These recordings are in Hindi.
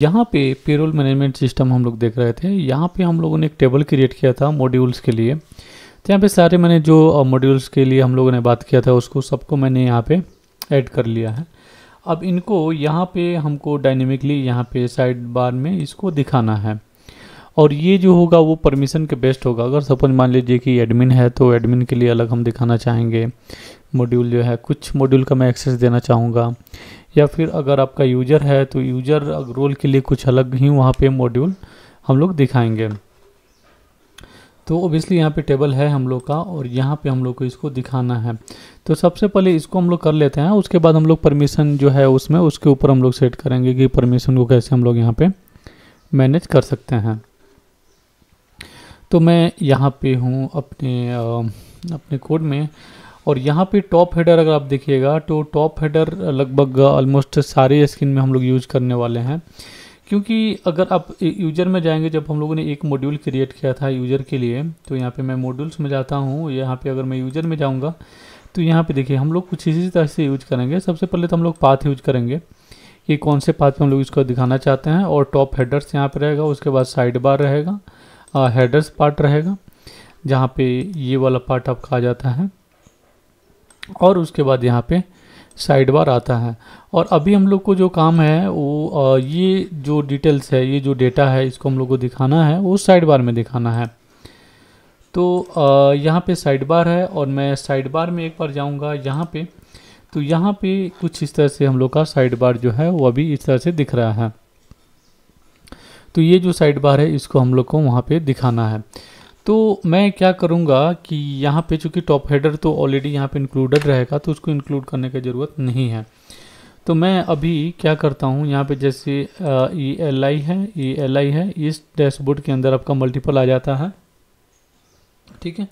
यहाँ पे पेरोल मैनेजमेंट सिस्टम हम लोग देख रहे थे, यहाँ पे हम लोगों ने एक टेबल क्रिएट किया था मॉड्यूल्स के लिए। तो यहाँ पे सारे मैंने जो मॉड्यूल्स के लिए हम लोगों ने बात किया था, उसको सबको मैंने यहाँ पे ऐड कर लिया है। अब इनको यहाँ पे हमको डायनेमिकली यहाँ पे साइड बार में इसको दिखाना है। और ये जो होगा, वो परमिशन के बेस्ट होगा। अगर सपोज़ मान लीजिए कि एडमिन है तो एडमिन के लिए अलग हम दिखाना चाहेंगे। मॉड्यूल जो है, कुछ मॉड्यूल का मैं एक्सेस देना चाहूँगा। या फिर अगर आपका यूज़र है तो यूज़र रोल के लिए कुछ अलग ही वहाँ पे मॉड्यूल हम लोग दिखाएँगे। तो ओबियसली यहाँ पे टेबल है हम लोग का और यहाँ पे हम लोग को इसको दिखाना है। तो सबसे पहले इसको हम लोग कर लेते हैं उसके बाद हम लोग परमिशन जो है उसमें उसके ऊपर हम लोग सेट करेंगे कि परमिशन को कैसे हम लोग यहाँ पे मैनेज कर सकते हैं। तो मैं यहाँ पे हूँ अपने आ, अपने कोड में। और यहाँ पे टॉप हेडर अगर आप देखिएगा तो टॉप हेडर लगभग ऑलमोस्ट सारे स्क्रीन में हम लोग यूज़ करने वाले हैं। क्योंकि अगर आप यूज़र में जाएँगे, जब हम लोगों ने एक मॉड्यूल क्रिएट किया था यूज़र के लिए तो यहाँ पे मैं मॉड्यूल्स में जाता हूँ। यहाँ पे अगर मैं यूज़र में जाऊँगा तो यहाँ पे देखिए, हम लोग कुछ इसी तरह से यूज़ करेंगे। सबसे पहले तो हम लोग पाथ यूज़ करेंगे। कि कौन से पाथ में हम लोग इसको दिखाना चाहते हैं, और टॉप हेडर्स यहाँ पे रहेगा, उसके बाद साइड बार रहेगा हेडर्स पार्ट रहेगा, जहाँ पे ये वाला पार्ट आपका आ जाता है। और उसके बाद यहाँ पे साइड बार आता है। और अभी हम लोग को जो काम है, वो ये जो डिटेल्स है, ये जो डेटा है, इसको हम लोग को दिखाना है, वो साइड बार में दिखाना है। तो यहाँ पे साइड बार है और मैं साइड बार में एक बार जाऊँगा यहाँ पे। तो यहाँ पे कुछ इस तरह से हम लोग का साइड बार जो है, वो अभी इस तरह से दिख रहा है। तो ये जो साइड बार है, इसको हम लोग को वहाँ पे दिखाना है। तो मैं क्या करूँगा कि यहाँ पे चूँकि टॉप हेडर तो ऑलरेडी यहाँ पे इंक्लूडेड रहेगा तो उसको इंक्लूड करने की ज़रूरत नहीं है। तो मैं अभी क्या करता हूँ, यहाँ पे जैसे ई एल आई है ई एल आई है, इस डैशबोर्ड के अंदर आपका मल्टीपल आ जाता है। ठीक है?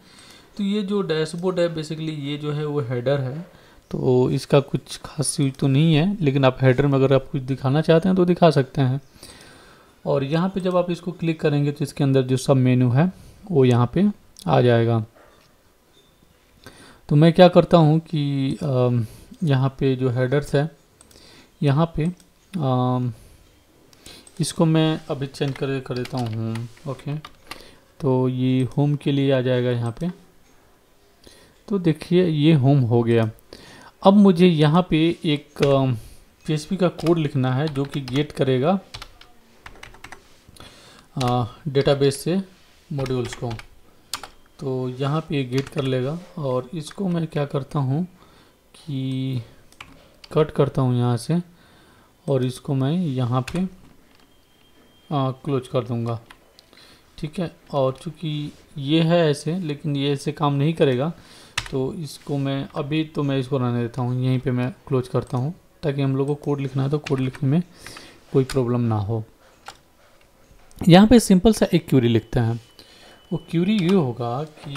तो ये जो डैशबोर्ड है बेसिकली ये जो है वो हेडर है। तो इसका कुछ खास यूज़ तो नहीं है, लेकिन आप हेडर में अगर आप कुछ दिखाना चाहते हैं तो दिखा सकते हैं। और यहाँ पे जब आप इसको क्लिक करेंगे तो इसके अंदर जो सब मेनू है वो यहाँ पे आ जाएगा। तो मैं क्या करता हूँ कि यहाँ पे जो हेडर्स है यहाँ पे आ, इसको मैं अभी चेंज कर कर देता हूँ ओके। तो ये होम के लिए आ जाएगा यहाँ पे। तो देखिए ये होम हो गया। अब मुझे यहाँ पे एक पी का कोड लिखना है जो कि गेट करेगा डेटाबेस से। मॉड्यूल्स को। तो यहाँ पे गेट कर लेगा और इसको मैं क्या करता हूँ कि कट करता हूँ यहाँ से और इसको मैं यहाँ पे क्लोज कर दूँगा। ठीक है? और चूँकि ये है ऐसे, लेकिन ये ऐसे काम नहीं करेगा तो इसको मैं, अभी तो मैं इसको रहने देता हूँ। यहीं पे मैं क्लोज करता हूँ ताकि हम लोग को कोड लिखना है तो कोड लिखने में कोई प्रॉब्लम ना हो। यहाँ पे सिंपल सा एक क्यूरी लिखते हैं। वो क्यूरी ये होगा कि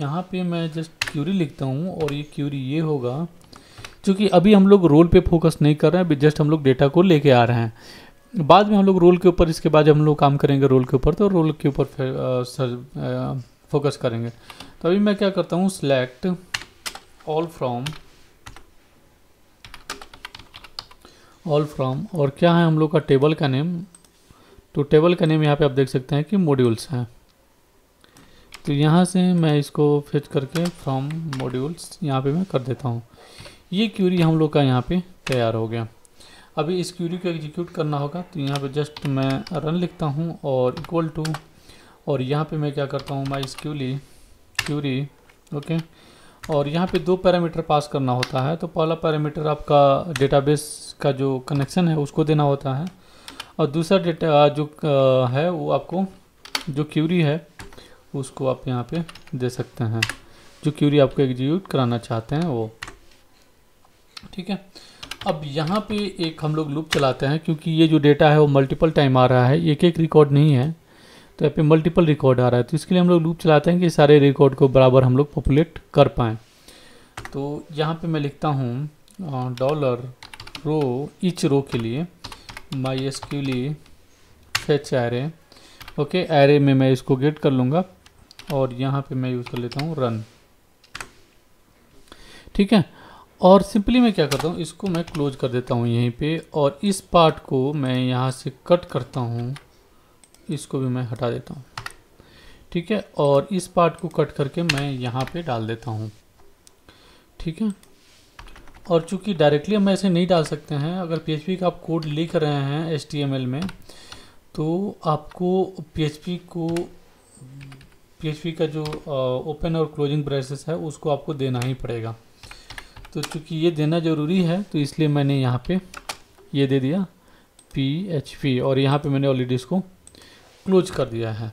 यहाँ पे मैं जस्ट क्यूरी लिखता हूँ और ये क्यूरी ये होगा क्योंकि अभी हम लोग रोल पे फोकस नहीं कर रहे हैं, अभी जस्ट हम लोग डेटा को लेके आ रहे हैं। बाद में हम लोग रोल के ऊपर, इसके बाद हम लोग काम करेंगे रोल के ऊपर तो रोल के ऊपर सर फोकस करेंगे। तो अभी मैं क्या करता हूँ select all from all from और क्या है हम लोग का टेबल का नेम तो टेबल का नेम यहाँ पे आप देख सकते हैं कि मॉड्यूल्स हैं। तो यहाँ से मैं इसको फेच करके फ्रॉम मॉड्यूल्स यहाँ पे मैं कर देता हूँ। ये क्यूरी हम लोग का यहाँ पे तैयार हो गया। अभी इस क्यूरी को एग्जीक्यूट करना होगा तो यहाँ पे जस्ट मैं रन लिखता हूँ और इक्वल टू और यहाँ पे मैं क्या करता हूँ माई क्यूली क्यूरी ओके और यहाँ पे दो पैरामीटर पास करना होता है तो पहला पैरामीटर आपका डेटाबेस का जो कनेक्शन है, उसको देना होता है। और दूसरा डेटा जो है, वो आपको जो क्यूरी है उसको आप यहाँ पे दे सकते हैं। जो क्यूरी आपको एग्जीक्यूट कराना चाहते हैं, वो। ठीक है? अब यहाँ पे एक हम लोग लूप चलाते हैं, क्योंकि ये जो डेटा है, वो मल्टीपल टाइम आ रहा है। एक एक रिकॉर्ड नहीं है तो यहाँ पे मल्टीपल रिकॉर्ड आ रहा है। तो इसके लिए हम लोग लूप चलाते हैं कि सारे रिकॉर्ड को बराबर हम लोग पॉपुलेट कर पाएँ। तो यहाँ पे मैं लिखता हूँ डॉलर रो इच रो के लिए mysqli fetch array okay array में मैं इसको गेट कर लूँगा। और यहाँ पे मैं यूज़ कर लेता हूँ रन ठीक है? और सिंपली मैं क्या करता हूँ, इसको मैं क्लोज कर देता हूँ यहीं पे और इस पार्ट को मैं यहाँ से कट करता हूँ, इसको भी मैं हटा देता हूँ। ठीक है? और इस पार्ट को कट करके मैं यहाँ पे डाल देता हूँ। ठीक है? और चूँकि डायरेक्टली हम ऐसे नहीं डाल सकते हैं, अगर पीएचपी का आप कोड लिख रहे हैं एच में तो आपको पीएचपी को पी का जो ओपन और क्लोजिंग ब्रेसेस है, उसको आपको देना ही पड़ेगा। तो चूँकि ये देना ज़रूरी है तो इसलिए मैंने यहाँ पे ये दे दिया पी एच पी और यहाँ पे मैंने ऑलरेडी इसको क्लोज कर दिया है।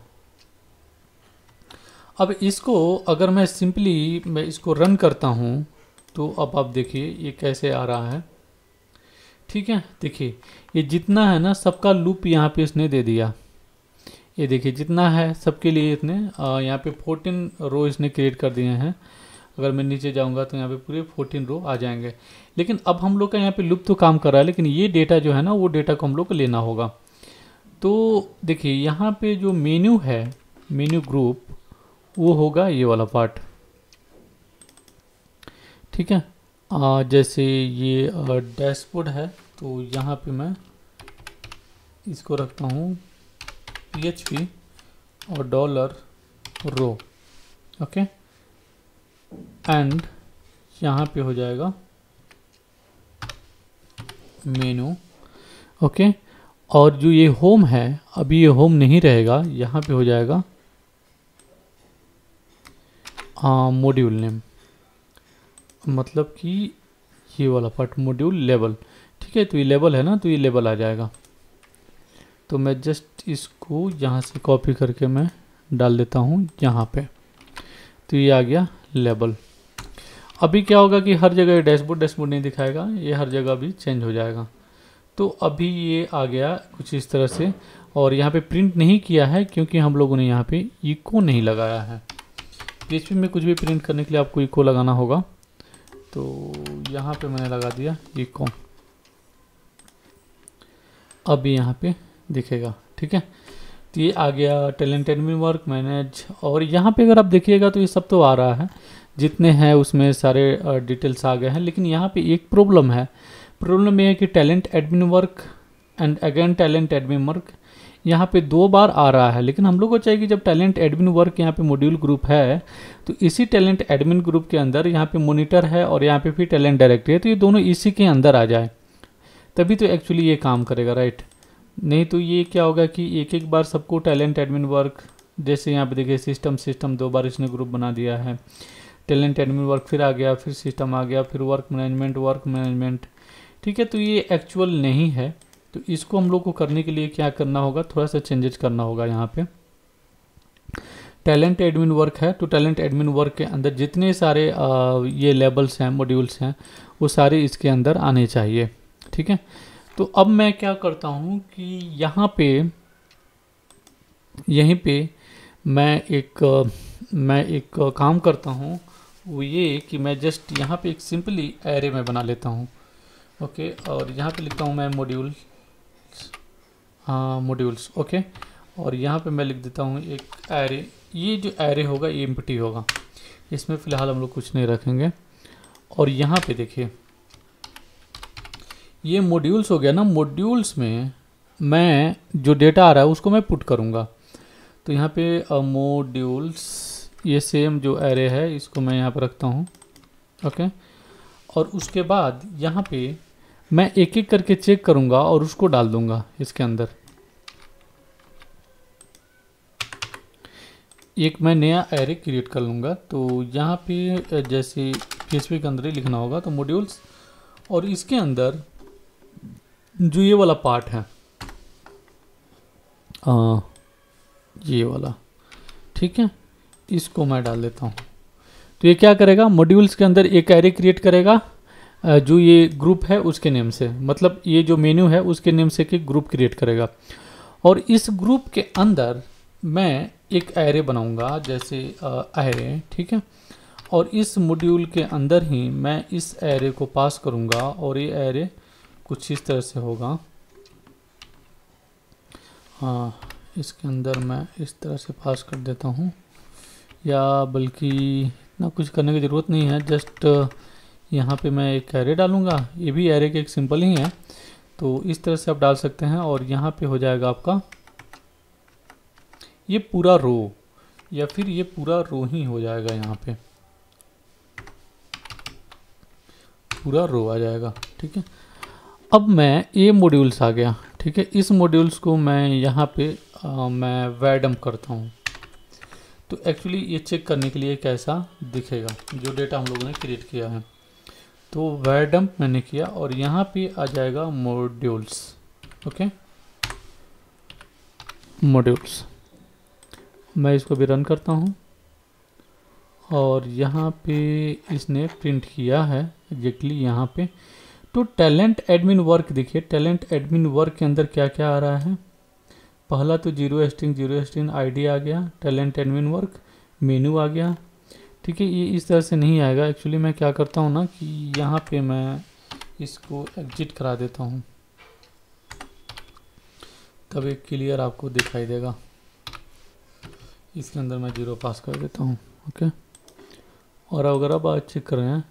अब इसको अगर मैं सिंपली मैं इसको रन करता हूँ तो अब आप देखिए ये कैसे आ रहा है। ठीक है? देखिए, ये जितना है ना, सबका लूप यहाँ पे इसने दे दिया। ये देखिए जितना है सबके लिए इतने यहाँ पे 14 रो इसने क्रिएट कर दिए हैं। अगर मैं नीचे जाऊँगा तो यहाँ पे पूरे 14 रो आ जाएँगे। लेकिन अब हम लोग का यहाँ पे लुप्त तो काम कर रहा है लेकिन ये डेटा जो है ना वो डेटा को हम लोग को लेना होगा। तो देखिए यहाँ पे जो मेन्यू है मेन्यू ग्रुप वो होगा ये वाला पार्ट ठीक है? आ, जैसे ये डैशबोर्ड है तो यहाँ पे मैं इसको रखता हूँ। पी और डॉलर रो ओके एंड यहाँ पे हो जाएगा मेनू ओके और जो ये होम है, अभी ये होम नहीं रहेगा, यहाँ पे हो जाएगा मॉड्यूल नेम मतलब कि ये वाला पार्ट मॉड्यूल लेवल ठीक है तो ये लेवल है ना तो ये लेवल आ जाएगा. तो मैं जस्ट इसको यहाँ से कॉपी करके मैं डाल देता हूँ यहाँ पे। तो ये आ गया लेबल अभी क्या होगा कि हर जगह डैशबोर्ड डैशबोर्ड नहीं दिखाएगा, ये हर जगह भी चेंज हो जाएगा। तो अभी ये आ गया कुछ इस तरह से, और यहाँ पे प्रिंट नहीं किया है क्योंकि हम लोगों ने यहाँ पे इको नहीं लगाया है। पी में कुछ भी प्रिंट करने के लिए आपको इको लगाना होगा। तो यहाँ पे मैंने लगा दिया इको अभी यहाँ पे दिखेगा, ठीक है? तो ये आ गया टैलेंट एडमिन वर्क मैनेज और यहाँ पे अगर आप देखिएगा तो ये सब तो आ रहा है। जितने हैं उसमें सारे डिटेल्स आ गए हैं। लेकिन यहाँ पे एक प्रॉब्लम है। प्रॉब्लम ये है कि talent admin work and again talent admin work यहाँ पे दो बार आ रहा है। लेकिन हम लोग को चाहिए कि जब टैलेंट एडमिन वर्क यहाँ पे मॉड्यूल ग्रुप है तो इसी टैलेंट एडमिन ग्रुप के अंदर यहाँ पे मोनिटर है और यहाँ पे फिर टैलेंट डायरेक्टरी है। तो ये दोनों इसी के अंदर आ जाए। तभी तो एक्चुअली ये काम करेगा राइट नहीं तो ये क्या होगा कि एक एक बार सबको टैलेंट एडमिन वर्क जैसे यहाँ पे देखिए सिस्टम सिस्टम दो बार इसने ग्रुप बना दिया है। टैलेंट एडमिन वर्क फिर आ गया फिर सिस्टम आ गया फिर वर्क मैनेजमेंट वर्क मैनेजमेंट ठीक है तो ये एक्चुअल नहीं है। तो इसको हम लोग को करने के लिए क्या करना होगा? थोड़ा सा चेंजेस करना होगा यहाँ पे। टैलेंट एडमिन वर्क है तो टैलेंट एडमिन वर्क के अंदर जितने सारे आ, ये लेबल्स हैं मॉड्यूल्स हैं वो सारे इसके अंदर आने चाहिए। ठीक है? तो अब मैं क्या करता हूँ कि यहाँ पे, यहीं पे मैं एक मैं एक काम करता हूँ, वो ये कि मैं जस्ट यहाँ पे एक सिंपली एरे में बना लेता हूँ। ओके और यहाँ पे लिखता हूँ मैं मॉड्यूल हाँ मॉड्यूल्स ओके और यहाँ पे मैं लिख देता हूँ एक एरे ये जो एरे होगा, ये एम्प्टी होगा। इसमें फ़िलहाल हम लोग कुछ नहीं रखेंगे। और यहाँ पे देखिए ये मॉड्यूल्स हो गया ना मॉड्यूल्स में मैं जो डेटा आ रहा है उसको मैं पुट करूँगा। तो यहाँ पे मॉड्यूल्स ये सेम जो एरे है, इसको मैं यहाँ पर रखता हूँ। ओके और उसके बाद यहाँ पे मैं एक एक करके चेक करूँगा और उसको डाल दूँगा इसके अंदर। एक मैं नया एरे क्रिएट कर लूँगा। तो यहाँ पे जैसे पी के अंदर ही लिखना होगा तो मॉड्यूल्स और इसके अंदर जो ये वाला पार्ट है। आ, ये वाला। ठीक है? इसको मैं डाल देता हूँ। तो ये क्या करेगा? मॉड्यूल्स के अंदर एक एरे क्रिएट करेगा जो ये ग्रुप है उसके नेम से। मतलब ये जो मेन्यू है उसके नेम से एक ग्रुप क्रिएट करेगा। और इस ग्रुप के अंदर मैं एक एरे बनाऊँगा जैसे एरे ठीक है? और इस मॉड्यूल के अंदर ही मैं इस एरे को पास करूँगा और ये एरे कुछ इस तरह से होगा। हाँ इसके अंदर मैं इस तरह से पास कर देता हूँ। या बल्कि इतना कुछ करने की ज़रूरत नहीं है, जस्ट यहाँ पे मैं एक एरे डालूँगा। ये भी एरे के एक सिंपल ही है। तो इस तरह से आप डाल सकते हैं और यहाँ पे हो जाएगा आपका ये पूरा रो या फिर ये पूरा रो ही हो जाएगा यहाँ पे। पूरा रो आ जाएगा, ठीक है? अब मैं ए मॉड्यूल्स आ गया ठीक है? इस मॉड्यूल्स को मैं यहाँ पे आ, मैं वैडम करता हूँ। तो एक्चुअली ये चेक करने के लिए कैसा दिखेगा? जो डेटा हम लोगों ने क्रिएट किया है। तो वैडम मैंने किया और यहाँ पे आ जाएगा मॉड्यूल्स ओके मॉड्यूल्स मैं इसको भी रन करता हूँ। और यहाँ पे इसने प्रिंट किया है एग्जैक्टली यहाँ पे। तो टैलेंट एडमिन वर्क देखिए टैलेंट एडमिन वर्क के अंदर क्या क्या आ रहा है? पहला तो zero string zero string ID आ गया टैलेंट एडमिन वर्क मेनू आ गया। ठीक है, ये इस तरह से नहीं आएगा। एक्चुअली मैं क्या करता हूँ ना कि यहाँ पे मैं इसको एग्जिट करा देता हूँ। तब एक क्लियर आपको दिखाई देगा। इसके अंदर मैं ज़ीरो पास कर देता हूँ ओके और अगर अब चेक कर रहे हैं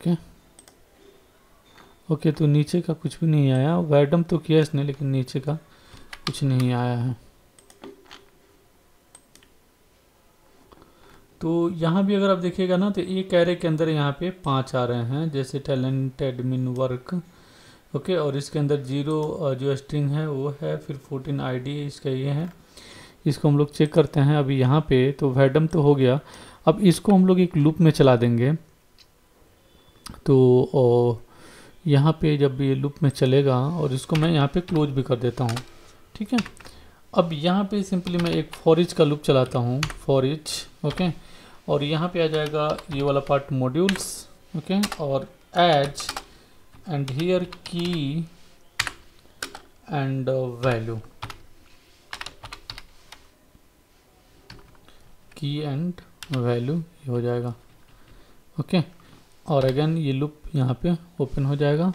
ओके। ओके तो नीचे का कुछ भी नहीं आया। वैडम तो किया इसने, लेकिन नीचे का कुछ नहीं आया है। तो यहाँ भी अगर आप देखिएगा ना तो एक कैरे के अंदर यहाँ पे पाँच आ रहे हैं, जैसे टैलेंट एडमिन वर्क ओके, और इसके अंदर ज़ीरो जो स्ट्रिंग है, वो है, फिर फोर्टीन आईडी इसका ये है। इसको हम लोग चेक करते हैं अभी यहाँ पे तो वैडम तो हो गया। अब इसको हम लोग एक लूप में चला देंगे। तो यहाँ पे जब ये लूप में चलेगा और इसको मैं यहाँ पे क्लोज भी कर देता हूँ, ठीक है? अब यहाँ पे सिंपली मैं एक फॉरिज का लूप चलाता हूँ फॉरिज ओके? और यहाँ पे आ जाएगा ये वाला पार्ट मॉड्यूल्स ओके? और as and here key and value key and value ये हो जाएगा, ओके? okay? और अगेन ये लूप यहाँ पे ओपन हो जाएगा।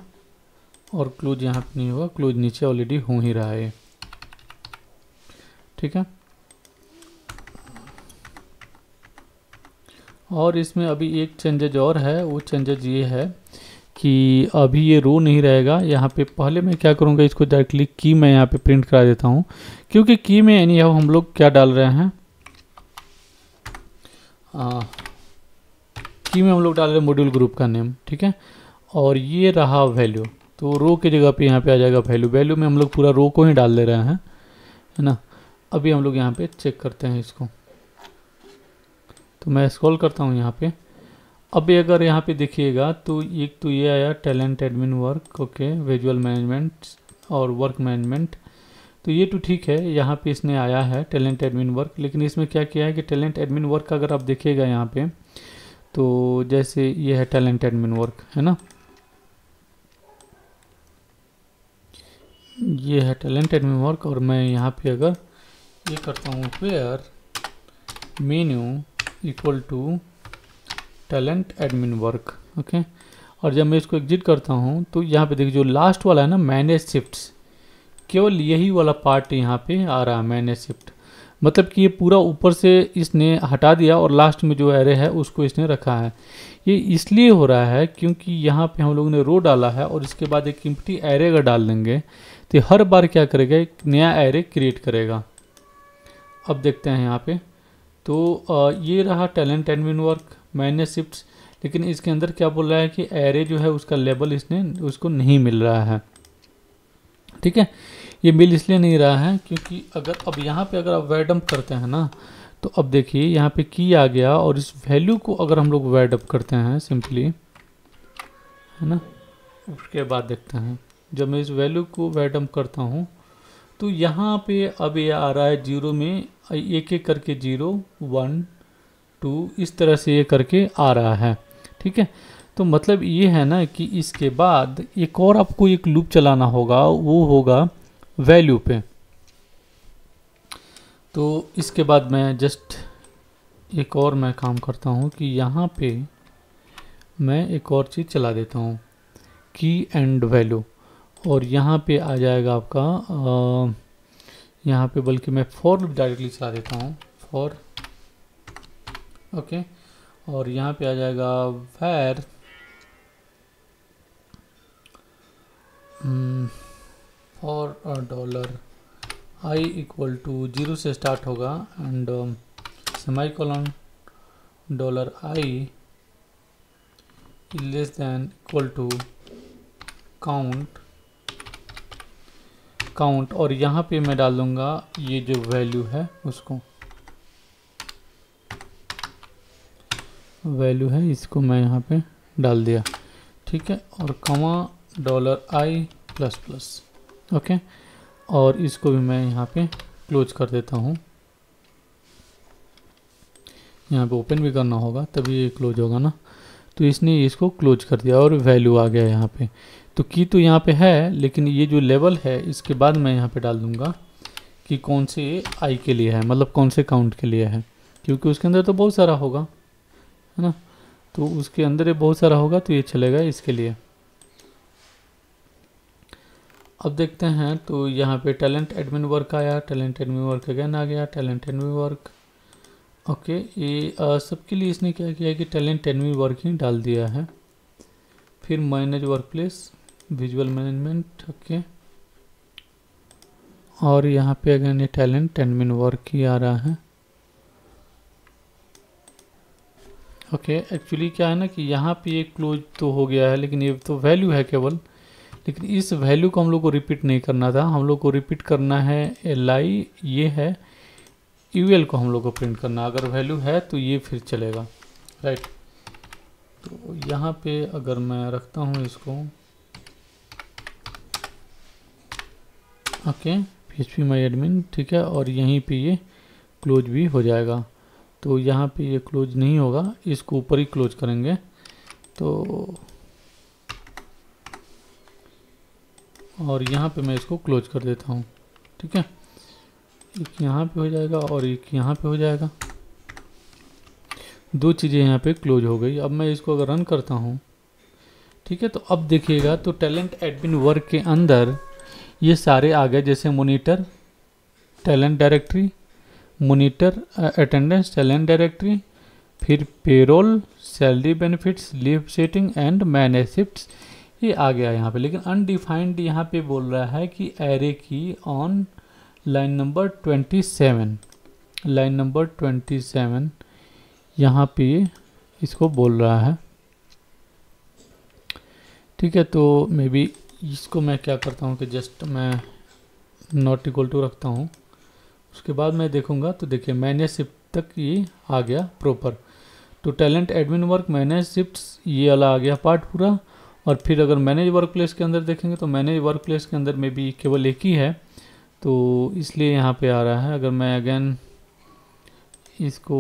और क्लोज यहाँ पे नहीं होगा क्लोज नीचे ऑलरेडी हो ही रहा है। ठीक है? और इसमें अभी एक चेंजेज और है, वो चेंजेज ये है कि अभी ये रो नहीं रहेगा। यहाँ पे पहले मैं क्या करूँगा, इसको डायरेक्टली की मैं यहाँ पे प्रिंट करा देता हूँ। क्योंकि की में यानी हम लोग क्या डाल रहे हैं? की में हम लोग डाल रहे हैं मॉड्यूल ग्रुप का नेम ठीक है? और ये रहा वैल्यू तो रो की जगह पे यहाँ पे आ जाएगा वैल्यू वैल्यू में हम लोग पूरा रो को ही डाल दे रहे हैं, है ना? अभी हम लोग यहाँ पे चेक करते हैं इसको। तो मैं स्क्रॉल करता हूँ यहाँ पे। अभी अगर यहाँ पे देखिएगा तो एक तो ये आया talent admin work okay visual management और वर्क मैनेजमेंट तो ये तो ठीक है, यहाँ पे इसने आया है टैलेंट एडमिन वर्क लेकिन इसमें क्या किया है कि टैलेंट एडमिन वर्क अगर आप देखिएगा यहाँ पे तो जैसे ये है टैलेंट एडमिन वर्क है ना? ये है टैलेंट एडमिन वर्क और मैं यहाँ पे अगर ये करता हूँ where menu equal to talent admin work okay और जब मैं इसको एग्जिट करता हूँ तो यहाँ पे देखिए जो लास्ट वाला है ना मैनेज शिफ्ट्स केवल यही वाला पार्ट यहाँ पे आ रहा है मैनेज शिफ्ट मतलब कि ये पूरा ऊपर से इसने हटा दिया और लास्ट में जो एरे है, उसको इसने रखा है। ये इसलिए हो रहा है क्योंकि यहाँ पे हम लोगों ने रो डाला है और इसके बाद एक इम्पटी एरे अगर डाल देंगे तो हर बार क्या करेगा, एक नया एरे क्रिएट करेगा। अब देखते हैं यहाँ पे। तो ये रहा टैलेंट एडमिन वर्क मैंने शिफ्ट लेकिन इसके अंदर क्या बोल रहा है कि एरे जो है उसका लेबल इसने, उसको नहीं मिल रहा है। ठीक है? ये मिल इसलिए नहीं रहा है क्योंकि अगर, अब यहाँ पे अगर आप वैडअप करते हैं ना तो अब देखिए, यहाँ पे की आ गया और इस वैल्यू को अगर हम लोग वैडअप करते हैं सिंपली है ना, उसके बाद देखते हैं। जब मैं इस वैल्यू को वैडअप करता हूँ तो यहाँ पे अब ये आ रहा है ज़ीरो में, एक एक करके ज़ीरो वन टू इस तरह से ये करके आ रहा है, ठीक है? तो मतलब ये है ना कि इसके बाद एक और आपको एक लूप चलाना होगा, वो होगा वैल्यू पे। तो इसके बाद मैं जस्ट एक और मैं काम करता हूँ कि यहाँ पे मैं एक और चीज़ चला देता हूँ, की एंड वैल्यू और यहाँ पे आ जाएगा आपका यहाँ पे बल्कि मैं फॉर डायरेक्टली चला देता हूँ फॉर ओके और यहाँ पे आ जाएगा where for dollar I equal to zero से स्टार्ट होगा and semicolon dollar I less than equal to count count और यहाँ पे मैं डाल दूँगा, ये जो वैल्यू है उसको। वैल्यू है, इसको मैं यहाँ पे डाल दिया। ठीक है, और comma dollar I plus plus okay? और इसको भी मैं यहाँ पे क्लोज कर देता हूँ। यहाँ पे ओपन भी करना होगा, तभी ये क्लोज होगा ना। तो इसने इसको क्लोज कर दिया और वैल्यू आ गया यहाँ पे। तो की तो यहाँ पे है, लेकिन ये जो लेवल है, इसके बाद मैं यहाँ पे डाल दूँगा कि कौन से आई के लिए है मतलब कौन से काउंट के लिए है। क्योंकि उसके अंदर तो बहुत सारा होगा, है ना। तो उसके अंदर ये बहुत सारा होगा तो ये चलेगा इसके लिए। अब देखते हैं तो यहाँ पे टैलेंट एडमिन वर्क आया टैलेंट एडमिन वर्क अगेन आ गया टैलेंट एडमिन वर्क ओके ये सबके लिए इसने क्या किया कि टैलेंट एडमिन वर्क ही डाल दिया है। फिर manage work place visual management okay और यहाँ पे अगेन ये टैलेंट एडमिन वर्क ही आ रहा है। ओके एक्चुअली क्या है ना कि यहाँ पे ये क्लोज तो हो गया है, लेकिन ये तो वैल्यू है केवल। लेकिन इस वैल्यू को हम लोग को रिपीट नहीं करना था। हम लोग को रिपीट करना है एल आई ये है यूएल को हम लोग को प्रिंट करना। अगर वैल्यू है तो ये फिर चलेगा राइट तो यहाँ पे अगर मैं रखता हूँ इसको, okay P H P my admin ठीक है, और यहीं पे ये क्लोज भी हो जाएगा। तो यहाँ पे ये क्लोज नहीं होगा, इसको ऊपर ही क्लोज करेंगे। तो और यहाँ पे मैं इसको क्लोज कर देता हूँ। ठीक है? एक यहाँ पे हो जाएगा और एक यहाँ पे हो जाएगा। दो चीज़ें यहाँ पे क्लोज हो गई। अब मैं इसको अगर रन करता हूँ, ठीक है? तो अब देखिएगा तो टैलेंट एडमिन वर्क के अंदर ये सारे आ गए। जैसे monitor talent directory monitor attendance talent directory फिर payroll salary benefits leave setting and manage ये आ गया यहाँ पे। लेकिन अनडिफाइंड यहाँ पे बोल रहा है कि एरे की on line number twenty seven line number twenty seven यहाँ पे इसको बोल रहा है। ठीक है तो मे बी इसको मैं क्या करता हूँ कि जस्ट मैं नॉट इक्वल टू रखता हूँ। उसके बाद मैं देखूँगा तो देखिए मैनेज शिफ्ट तक ये आ गया प्रॉपर तो talent admin work manage shift ये वाला आ गया पार्ट पूरा। और फिर अगर मैनेज वर्क प्लेस के अंदर देखेंगे तो मैनेज वर्क प्लेस के अंदर में भी केवल एक ही है। तो इसलिए यहाँ पे आ रहा है, अगर मैं अगेन इसको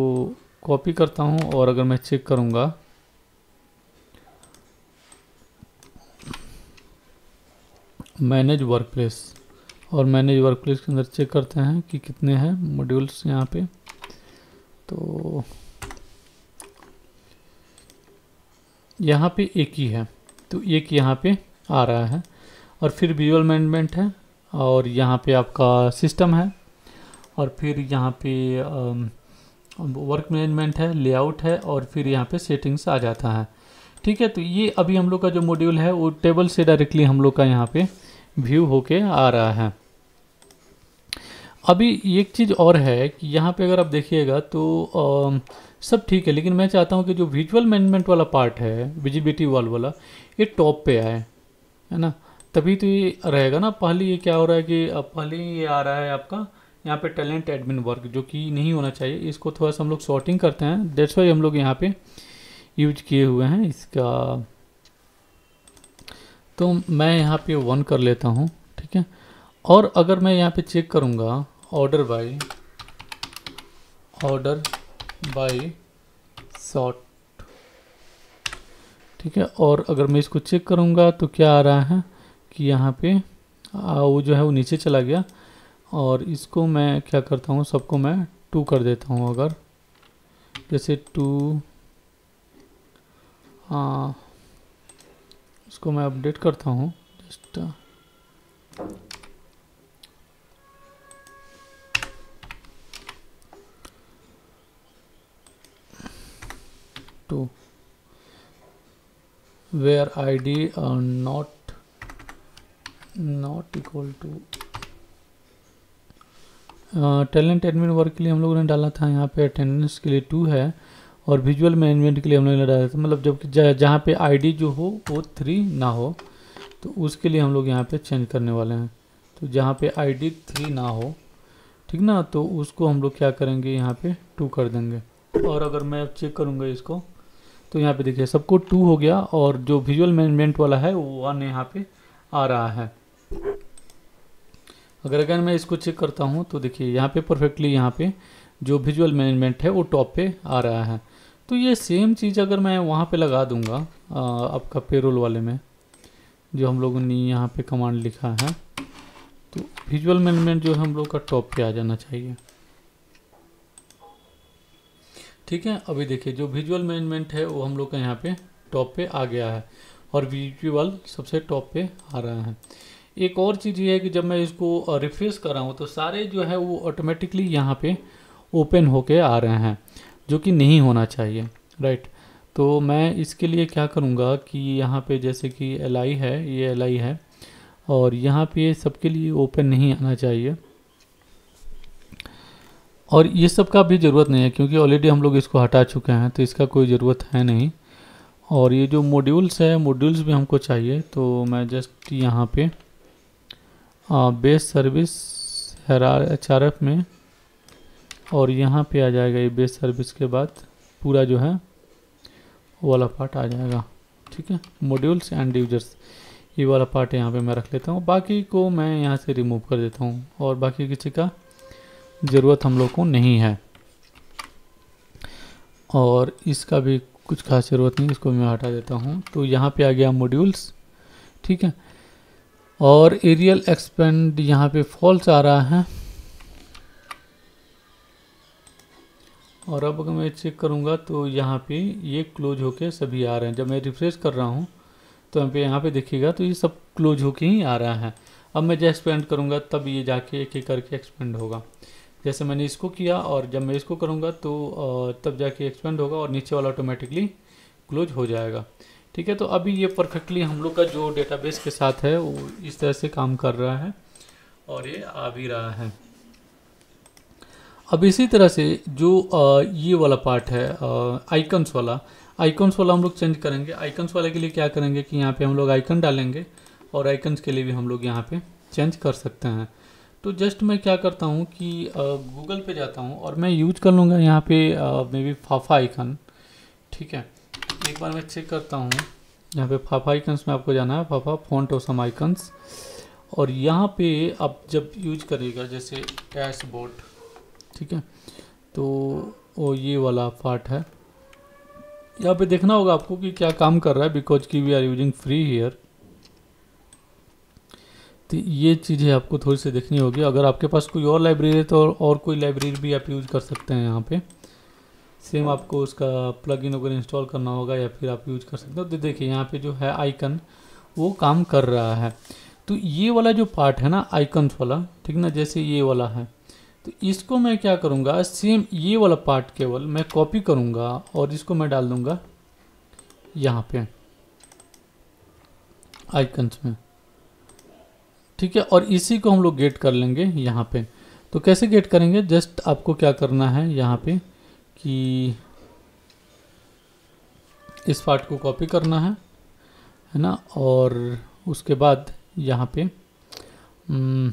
कॉपी करता हूँ और अगर मैं चेक करूँगा। मैनेज वर्क प्लेस और मैनेज वर्क प्लेस के अंदर चेक करते हैं कि कितने हैं मॉड्यूल्स यहाँ पे। तो यहाँ पे एक ही है। तो एक यहाँ पे आ रहा है और फिर विजुअल मैनेजमेंट है और यहाँ पे आपका सिस्टम है और फिर यहाँ पे वर्क मैनेजमेंट है लेआउट है और फिर यहाँ पे सेटिंग्स आ जाता है। ठीक है तो ये अभी हम लोग का जो मॉड्यूल है वो टेबल से डायरेक्टली हम लोग का यहाँ पे व्यू होके आ रहा है। अभी एक चीज़ और है कि यहाँ पे अगर आप देखिएगा तो आ, सब ठीक है लेकिन मैं चाहता हूँ कि जो विजुअल मैनेजमेंट वाला पार्ट है विजिबिलिटी वाल वाला ये टॉप पे आए है ना? तभी तो ये रहेगा ना पहले ये क्या हो रहा है कि पहले ये आ रहा है आपका यहाँ पे टैलेंट एडमिन वर्क जो कि नहीं होना चाहिए इसको थोड़ा सा हम लोग शॉर्टिंग करते हैं डेट्स वाई हम लोग यहाँ पे यूज़ किए हुए हैं इसका। तो मैं यहाँ पे वन कर लेता हूँ ठीक है? और अगर मैं यहाँ पे चेक करूँगा order by order by short ठीक है और अगर मैं इसको चेक करूँगा तो क्या आ रहा है कि यहाँ पे आ, वो जो है वो नीचे चला गया। और इसको मैं क्या करता हूँ सबको मैं टू कर देता हूँ अगर जैसे टू हाँ इसको मैं अपडेट करता हूँ। Where I D not not equal to talent admin work के लिए हम लोगों ने डाला था, यहाँ पे अटेंडेंस के लिए टू है, और विजुअल मैनेजमेंट के लिए हम लोगों ने डाला था मतलब जबकि जहाँ पे आईडी जो हो, वो थ्री ना हो तो उसके लिए हम लोग यहाँ पे चेंज करने वाले हैं। तो जहाँ पे आईडी थ्री ना हो, ठीक ना तो उसको हम लोग क्या करेंगे, यहाँ पे टू कर देंगे। और अगर मैं चेक करूँगा इसको तो यहाँ पे देखिए, सबको टू हो गया और जो विजुअल मैनेजमेंट वाला है, वो वन यहाँ पे आ रहा है। अगर अगर मैं इसको चेक करता हूँ तो देखिए, यहाँ पे परफेक्टली यहाँ पे जो विजुअल मैनेजमेंट है, वो टॉप पे आ रहा है। तो ये सेम चीज़ अगर मैं वहाँ पे लगा दूँगा आपका पेरोल वाले में, जो हम लोगों ने यहाँ पे कमांड लिखा है तो विजुअल मैनेजमेंट जो है, हम लोग का टॉप पे आ जाना चाहिए। ठीक है? अभी देखिए, जो विजुअल मैनेजमेंट है, वो हम लोग का यहाँ पे टॉप पे आ गया है और विजुअल सबसे टॉप पे आ रहा है। एक और चीज़ ये है कि जब मैं इसको रिफ्रेश कर रहा हूँ तो सारे जो है वो ऑटोमेटिकली यहाँ पे ओपन होके आ रहे हैं, जो कि नहीं होना चाहिए राइट तो मैं इसके लिए क्या करूँगा कि यहाँ पे जैसे कि एलआई है, ये एलआई है, और यहाँ पे सबके लिए ओपन नहीं आना चाहिए। और ये सब का भी ज़रूरत नहीं है, क्योंकि ऑलरेडी हम लोग इसको हटा चुके हैं तो इसका कोई ज़रूरत है नहीं। और ये जो मॉड्यूल्स है मॉड्यूल्स भी हमको चाहिए तो मैं जस्ट यहाँ पे base service H R F में, और यहाँ पे आ जाएगा ये बेस सर्विस के बाद, पूरा जो है वाला पार्ट आ जाएगा। ठीक है? मॉड्यूल्स एंड यूज़र्स ये वाला पार्ट यहाँ पे मैं रख लेता हूँ। बाकी को मैं यहाँ से रिमूव कर देता हूँ, और बाकी किसी का ज़रूरत हम लोग को नहीं है। और इसका भी कुछ खास ज़रूरत नहीं, इसको मैं हटा देता हूँ। तो यहाँ पे आ गया मॉड्यूल्स ठीक है? और एरियल एक्सपेंड यहाँ पे फॉल्स आ रहा है। और अब अगर मैं चेक करूँगा तो यहाँ पे ये क्लोज होके सभी आ रहे हैं। जब मैं रिफ्रेश कर रहा हूँ तो यहाँ पे यहाँ पे देखिएगा तो ये सब क्लोज होके ही आ रहा है। अब मैं जब एक्सपेंड करूँगा, तब ये जाके एक एक करके एक्सपेंड होगा। जैसे मैंने इसको किया और जब मैं इसको करूँगा तो तब जाके एक्सपेंड होगा और नीचे वाला ऑटोमेटिकली क्लोज हो जाएगा। ठीक है तो अभी ये परफेक्टली हम लोग का जो डेटाबेस के साथ है, वो इस तरह से काम कर रहा है और ये आ भी रहा है। अब इसी तरह से जो ये वाला पार्ट है आइकन्स वाला आइकन्स वाला हम लोग चेंज करेंगे। आइकन्स वाले के लिए क्या करेंगे कि यहाँ पे हम लोग आइकन डालेंगे और आइकन्स के लिए भी हम लोग यहाँ पे चेंज कर सकते हैं। तो जस्ट मैं क्या करता हूँ कि गूगल पे जाता हूँ और मैं यूज़ कर लूँगा यहाँ पे मे बी फाफा आइकन ठीक है? एक बार मैं चेक करता हूँ। यहाँ पे फाफा आइकन्स में आपको जाना है फाफा फॉन्ट और सम आइकन्स और यहाँ पे आप जब यूज़ करिएगा, जैसे डैशबोर्ड ठीक है? तो वो ये वाला पार्ट है। यहाँ पे देखना होगा आपको कि क्या काम कर रहा है बिकॉज़ की we are using free here तो ये चीज़ें आपको थोड़ी सी देखनी होगी। अगर आपके पास कोई और लाइब्रेरी है तो और, और कोई लाइब्रेरी भी आप यूज़ कर सकते हैं यहाँ पे। सेम आपको उसका प्लग इन वगैरह इंस्टॉल करना होगा या फिर आप यूज़ कर सकते हो। तो देखिए यहाँ पे जो है आइकन वो काम कर रहा है। तो ये वाला जो पार्ट है ना आइकन्स वाला ठीक ना जैसे ये वाला है। तो इसको मैं क्या करूँगा सेम ये वाला पार्ट केवल मैं कॉपी करूँगा और इसको मैं डाल दूँगा यहाँ पे आइकन्स में। ठीक है और इसी को हम लोग गेट कर लेंगे यहाँ पे। तो कैसे गेट करेंगे? जस्ट आपको क्या करना है यहाँ पे कि इस पार्ट को कॉपी करना है है ना? और उसके बाद यहाँ पे हम्म,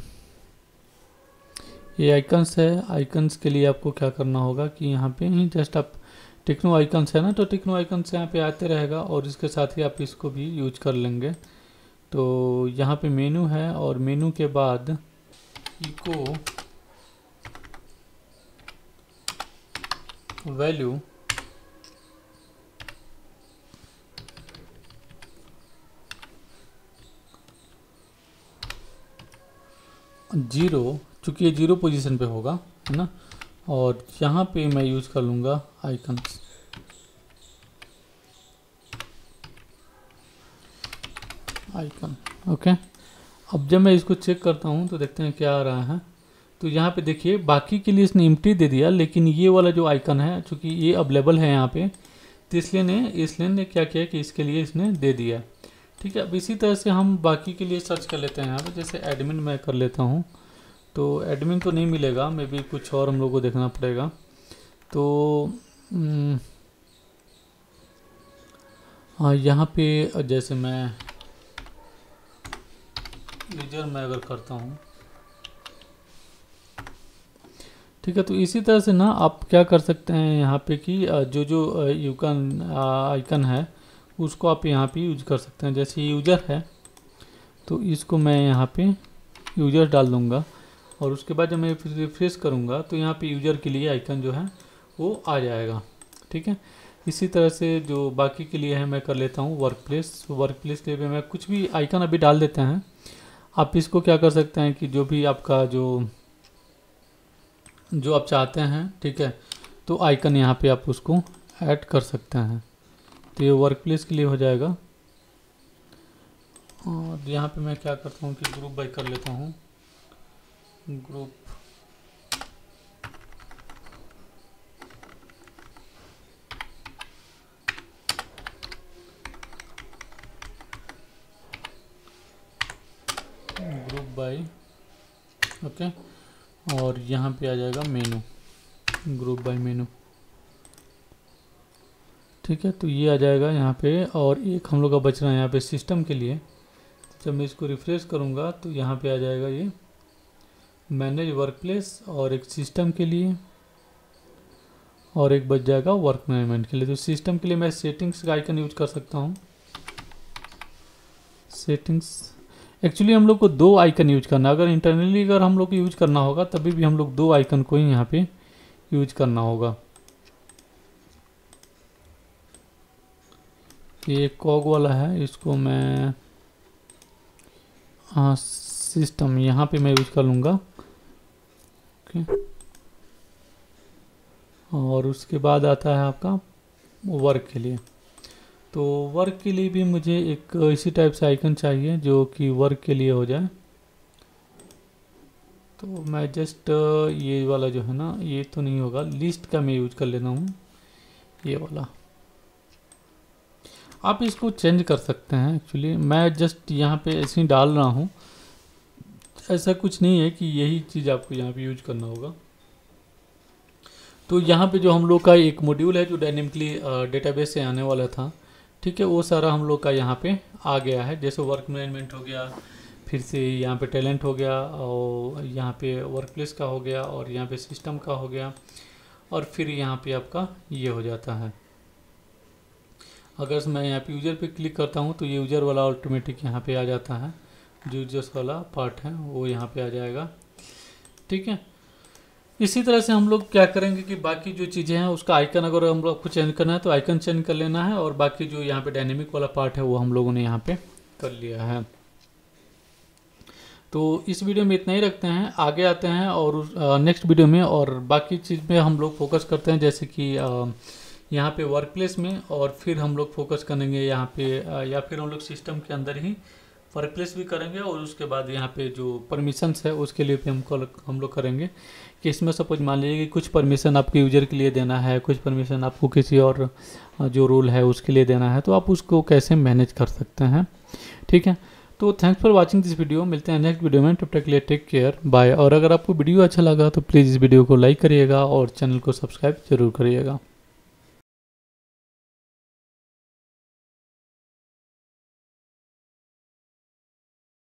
ये आइकन्स है। आइकन्स के लिए आपको क्या करना होगा कि यहाँ पे ही जस्ट आप टेक्नो आइकन्स है ना? तो टेक्नो आइकन्स यहाँ पे आते रहेगा और इसके साथ ही आप इसको भी यूज़ कर लेंगे। तो यहाँ पे मेनू है और मेनू के बाद इको वैल्यू ज़ीरो चूँकि ये ज़ीरो पोजीशन पे होगा, है ना? और यहाँ पे मैं यूज़ कर लूँगा आइकन्स आइकन ओके अब जब मैं इसको चेक करता हूँ तो देखते हैं क्या आ रहा है। तो यहाँ पे देखिए बाकी के लिए इसने इम्टी दे दिया लेकिन ये वाला जो आइकन है चूँकि ये अवेलेबल है यहाँ पे तो इसलिए ने इसलिए ने क्या किया कि इसके लिए इसने दे दिया। ठीक है अब इसी तरह से हम बाकी के लिए सर्च कर लेते हैं यहाँ पे। जैसे एडमिन मैं कर लेता हूँ तो एडमिन तो नहीं मिलेगा मे बी कुछ और हम लोग को देखना पड़ेगा। तो हम्म, हाँ यहाँ पे जैसे मैं यूज़र मैं अगर करता हूँ। ठीक है तो इसी तरह से ना आप क्या कर सकते हैं यहाँ पे कि जो जो यूकन आइकन है, उसको आप यहाँ पे यूज़ कर सकते हैं। जैसे यूज़र है तो इसको मैं यहाँ पे यूज़र डाल दूँगा और उसके बाद जब मैं फिर रिफ्रेश करूँगा तो यहाँ पे यूज़र के लिए आइकन जो है, वो आ जाएगा। ठीक है? इसी तरह से जो बाकी के लिए है, मैं कर लेता हूँ। वर्क प्लेस वर्क प्लेस के लिए मैं कुछ भी आइकन अभी डाल देते हैं। आप इसको क्या कर सकते हैं कि जो भी आपका जो जो आप चाहते हैं, ठीक है तो आइकन यहाँ पे आप उसको ऐड कर सकते हैं। तो ये वर्क प्लेस के लिए हो जाएगा। और यहाँ पे मैं क्या करता हूँ कि ग्रुप बाई कर लेता हूँ। ग्रुप बाई ओके और यहाँ पे आ जाएगा मेनू ग्रुप बाय मेनू ठीक है तो ये आ जाएगा यहाँ पे, और एक हम लोग का बच रहा है यहाँ पे सिस्टम के लिए। जब मैं इसको रिफ्रेश करूँगा तो यहाँ पे आ जाएगा ये मैनेज वर्क प्लेस और एक सिस्टम के लिए, और एक बच जाएगा वर्क मैनेजमेंट के लिए। तो सिस्टम के लिए मैं सेटिंग्स का आइकन यूज़ कर सकता हूँ। सेटिंग्स एक्चुअली हम लोग को दो आइकन यूज़ करना है। अगर इंटरनली अगर हम लोग को यूज़ करना होगा, तभी भी हम लोग दो आइकन को ही यहाँ पे यूज़ करना होगा। ये कॉग वाला है, इसको मैं हाँ सिस्टम यहाँ पे मैं यूज़ कर लूँगा। ओके और उसके बाद आता है आपका वर्क के लिए। तो वर्क के लिए भी मुझे एक इसी टाइप से आइकन चाहिए जो कि वर्क के लिए हो जाए। तो मैं जस्ट ये वाला जो है ना, ये तो नहीं होगा लिस्ट का मैं यूज़ कर लेता हूँ, ये वाला। आप इसको चेंज कर सकते हैं एक्चुअली मैं जस्ट यहाँ पे ऐसे ही डाल रहा हूँ। ऐसा कुछ नहीं है कि यही चीज़ आपको यहाँ पे यूज़ करना होगा। तो यहाँ पे जो हम लोग का एक मॉड्यूल है जो डायनेमिकली डेटाबेस से आने वाला था ठीक है, वो सारा हम लोग का यहाँ पे आ गया है। जैसे वर्क मैनेजमेंट हो गया, फिर से यहाँ पे टैलेंट हो गया और यहाँ पे वर्क प्लेस का हो गया और यहाँ पे सिस्टम का हो गया और फिर यहाँ पे आपका ये हो जाता है। अगर मैं यहाँ पे यूज़र पे क्लिक करता हूँ तो ये यूज़र वाला ऑटोमेटिक यहाँ पे आ जाता है। जो यूज़र्स वाला पार्ट है, वो यहाँ पे आ जाएगा। ठीक है? इसी तरह से हम लोग क्या करेंगे कि बाकी जो चीज़ें हैं, उसका आइकन अगर हम लोग को चेंज करना है तो आइकन चेंज कर लेना है, और बाकी जो यहाँ पे डायनेमिक वाला पार्ट है, वो हम लोगों ने यहाँ पे कर लिया है। तो इस वीडियो में इतना ही रखते हैं, आगे आते हैं, और नेक्स्ट वीडियो में, और बाकी चीज़ में हम लोग फोकस करते हैं, जैसे कि यहाँ पे वर्क प्लेस में, और फिर हम लोग फोकस करेंगे यहाँ पे या फिर हम लोग सिस्टम के अंदर ही वर्क प्लेस भी करेंगे, और उसके बाद यहाँ पे जो परमिशंस है, उसके लिए भी हम हम लोग करेंगे। कि इसमें सपोज़ मान लीजिए कि कुछ परमिशन आपके यूज़र के लिए देना है, कुछ परमिशन आपको किसी और जो रूल है उसके लिए देना है तो आप उसको कैसे मैनेज कर सकते हैं? ठीक है? तो thanks for watching this video मिलते हैं नेक्स्ट वीडियो में. तब के लिए टेक केयर बाय और अगर आपको वीडियो अच्छा लगा तो प्लीज़ इस वीडियो को लाइक करिएगा और चैनल को सब्सक्राइब ज़रूर करिएगा।